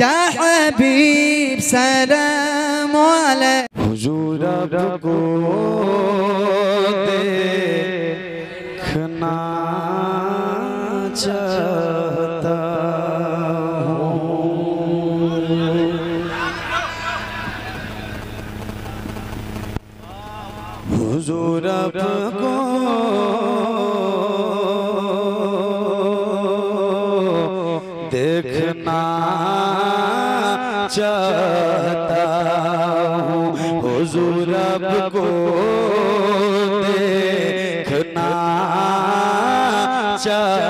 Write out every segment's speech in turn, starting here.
يا حبيب سلام عليك. حضور بقوتك ناجر چاہتا ہوں۔ حضور اب کو دیکھنا چاہتا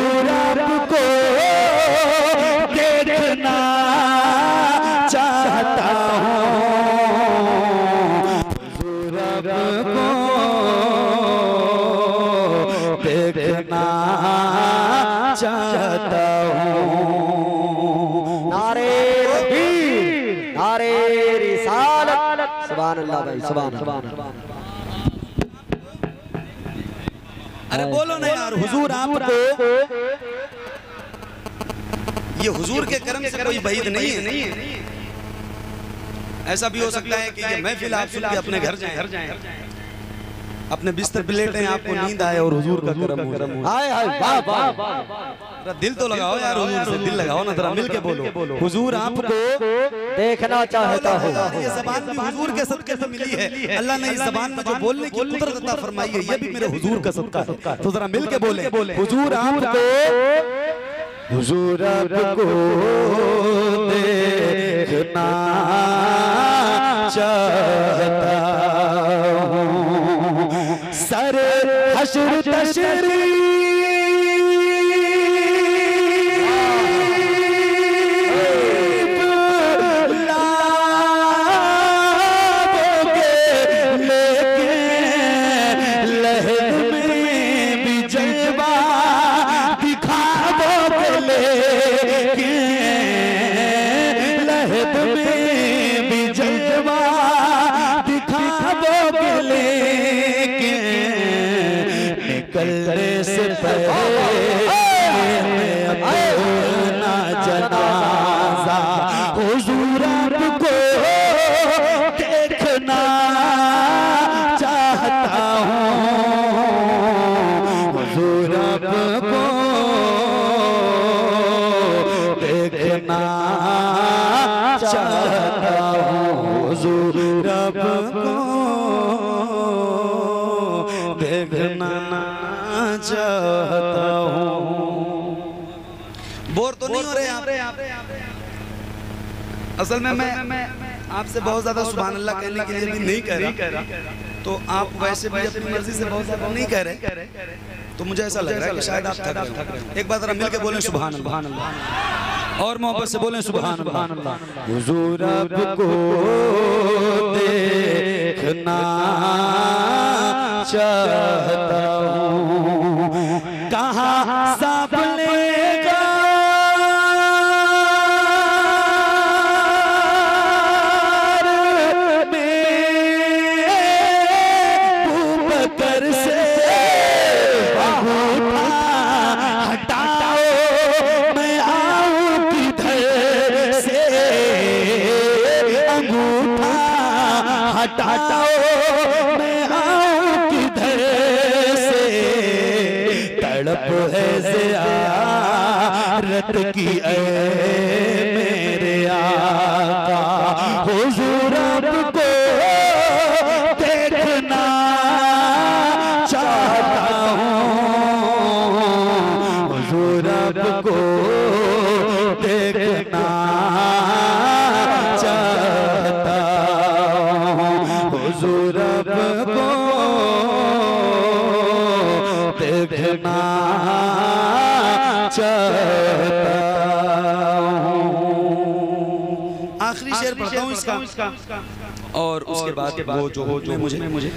دیکھنا چاہتا ہوں نعرے تکبیر نعرے رسالت سبحان اللہ بھائی سبحان اللہ ارے بولو نا یار حضور آپ کو یہ حضور کے کرم سے کوئی بعید نہیں ہے ایسا بھی ہو سکتا ہے کہ یہ محفل آپ سن کے اپنے گھر جائیں اپنے بستر پہ لیٹیں آپ کو نیند آئے اور حضور کا کرم ہو ہائے واہ واہ ذرا دل تو لگاؤ یار حضور سے دل لگاؤ نا ذرا مل کے بولو۔ حضور آپ کو دیکھنا چاہتا ہوں۔ یہ زبان بھی حضور کے صدقے سے ملی ہے۔ اللہ نے اس زبان میں جو بولنے کی قدرت عطا فرمائی ہے۔ یہ بھی میرے حضور کا صدقہ ہے۔ تو ذرا مل کے بولے حضور آپ کو حضور آپ کو دیکھنا چاہتا چاہتا ہوں۔ بور تو نہیں ہو رہے آپ؟ اصل میں میں آپ سے بہت زیادہ سبحان اللہ کہنے کے لیے بھی نہیں کہہ رہا۔ تو آپ ویسے بھی اپنی مرضی سے بہت زیادہ نہیں کہہ رہے۔ تو مجھے ایسا لگ رہا ہے کہ شاید آپ تھک رہے ہو ایک بات ذرا مل کے بولیں، سبحان اللہ۔ اور محبت سے بولیں، سبحان اللہ۔ حضور آپ کو دیکھنا چاہتا ہوں کہاں ہے زیارت کی اے آخری شعر پڑھتا ہوں اس کا۔ اور اس کے بعد وہ جو جو مجھے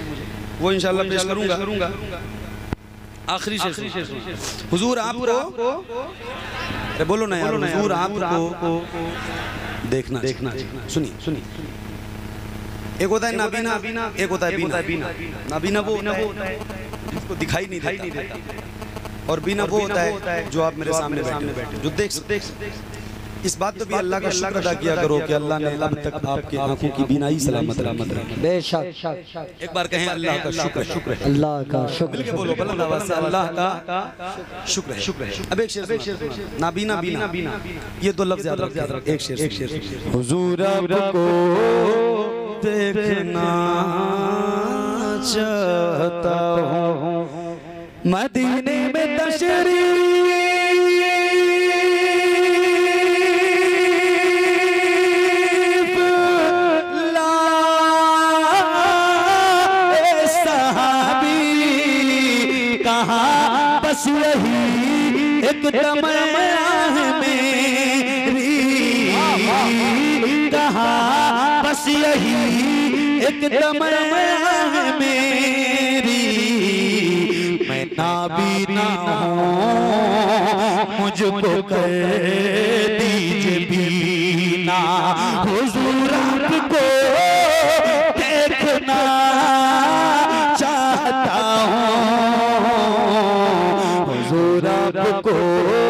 وہ انشاءاللہ پیش کروں گا۔ آخری شعر حضور آپ کو بولو نا یار حضور آپ کو دیکھنا دیکھنا سنی سنی ایک ہوتا ہے نابینا ایک ہوتا ہے بینا۔ نابینا وہ ہوتا ہے۔ جس کو دکھائی نہیں دیتا۔ اور بینا وہ ہوتا ہے جو آپ میرے سامنے بیٹھے۔ جو دیکھ سکتے۔ اس بات تو بھی اللہ کا شکر ادا کیا کرو کہ اللہ نے اب تک آپ کے آنکھوں کی بینائی سلامت رحمت رکھی بے شک ایک بار کہیں اللہ کا شکر۔ شکر ہے۔ اللہ کا شکر۔ مل کے بولو بلند آواز سے اللہ کا شکر ہے۔ شکر ہے۔ اب ایک شعر نابینا بینا۔ یہ دو لفظ یاد رکھ ایک شعر ایک شعر حضور آپ کو دیکھنا چاہتا ہوں۔ مدینے میں تشریف یہی ایک دم میری کہاں بس یہی ایک دم میری۔ میں نابینا ہوں مجھ کو کر دیجیے بینا۔ حضور آپ کو حضور